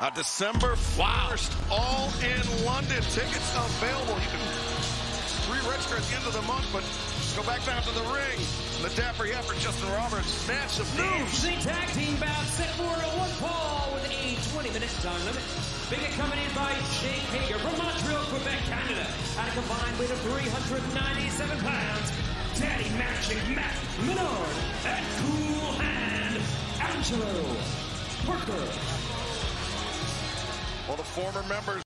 Uh, December 1st, all in London. Tickets available. You can re-register at the end of the month, but go back down to the ring. The Dapper Yapper, Justin Roberts, massive news. The tag team bout set for a one fall with a 20-minute time limit. Being accompanied by Jake Hager from Montreal, Quebec, Canada, at a combined weight of 397 pounds. Daddy Magic Matt Menard and Cool Hand Angelo Parker. The former members